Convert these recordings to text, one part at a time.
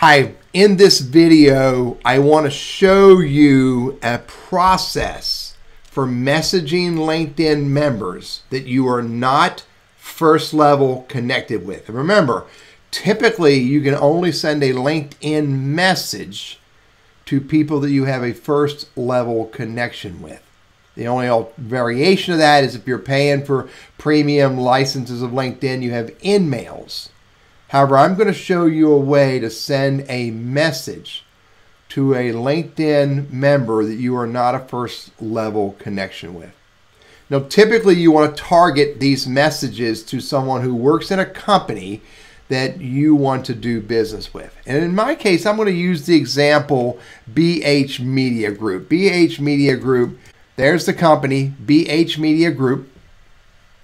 Hi, in this video, I want to show you a process for messaging LinkedIn members that you are not first level connected with. And remember, typically you can only send a LinkedIn message to people that you have a first level connection with. The only variation of that is if you're paying for premium licenses of LinkedIn, you have InMails However, I'm going to show you a way to send a message to a LinkedIn member that you are not a first level connection with. Now, typically you want to target these messages to someone who works in a company that you want to do business with. And in my case, I'm going to use the example BH Media Group. BH Media Group, there's the company, BH Media Group.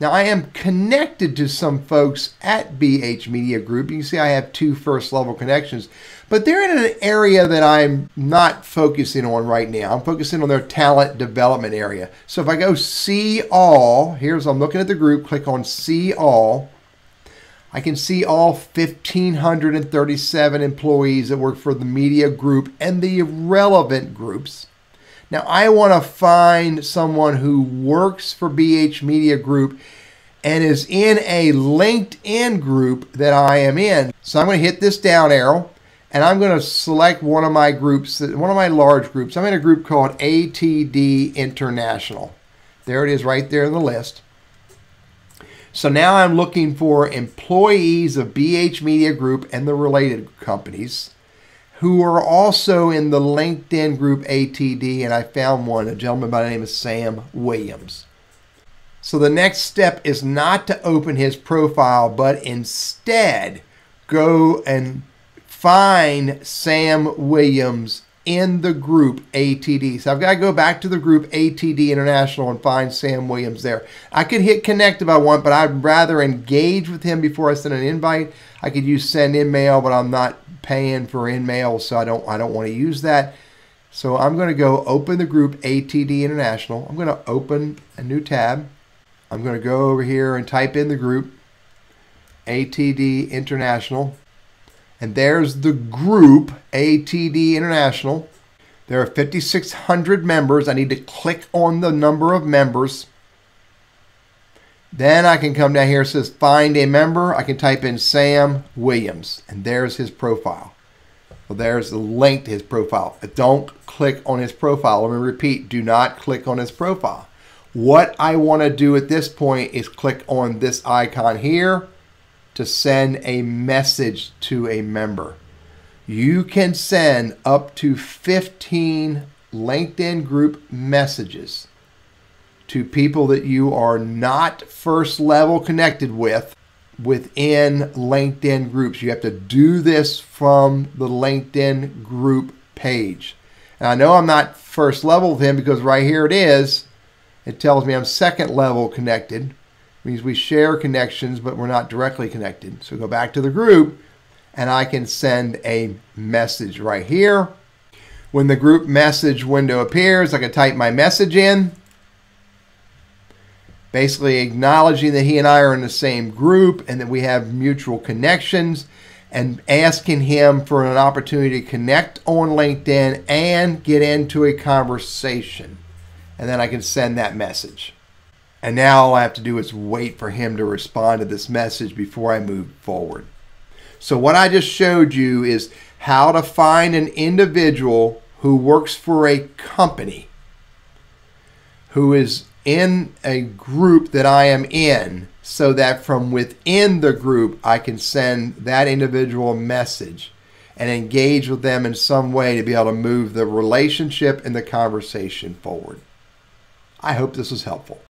Now, I am connected to some folks at BH Media Group. You can see I have two first level connections, but they're in an area that I'm not focusing on right now. I'm focusing on their talent development area. So if I go see all, here's I'm looking at the group, click on see all. I can see all 1,537 employees that work for the media group and the relevant groups. Now, I want to find someone who works for BH Media Group and is in a LinkedIn group that I am in. So I'm going to hit this down arrow and I'm going to select one of my groups, one of my large groups. I'm in a group called ATD International. There it is right there in the list. So now I'm looking for employees of BH Media Group and the related companies who are also in the LinkedIn group ATD, and I found one, a gentleman by the name of Sam Williams. So the next step is not to open his profile, but instead go and find Sam Williams in the group ATD. So I've got to go back to the group ATD International and find Sam Williams there. I could hit connect if I want, but I'd rather engage with him before I send an invite. I could use send InMail, but I'm not paying for InMail, so I don't I don't want to use that. So I'm going to go open the group ATD International. I'm going to open a new tab. I'm going to go over here and type in the group ATD International. And there's the group ATD International. There are 5,600 members. I need to click on the number of members. Then I can come down here, it says find a member. I can type in Sam Williams, and there's his profile. Well, there's the link to his profile. Don't click on his profile. Let me repeat, do not click on his profile. What I want to do at this point is click on this icon here to send a message to a member. You can send up to 15 LinkedIn group messages to people that you are not first level connected with within LinkedIn groups. You have to do this from the LinkedIn group page. And I know I'm not first level with him because right here it is. It tells me I'm second level connected. Means we share connections, but we're not directly connected. So go back to the group and I can send a message right here. When the group message window appears, I can type my message in basically acknowledging that he and I are in the same group and that we have mutual connections and asking him for an opportunity to connect on LinkedIn and get into a conversation. And then I can send that message. And now all I have to do is wait for him to respond to this message before I move forward. So, what I just showed you is how to find an individual who works for a company who is in a group that I am in so that from within the group I can send that individual a message and engage with them in some way to be able to move the relationship and the conversation forward. I hope this was helpful.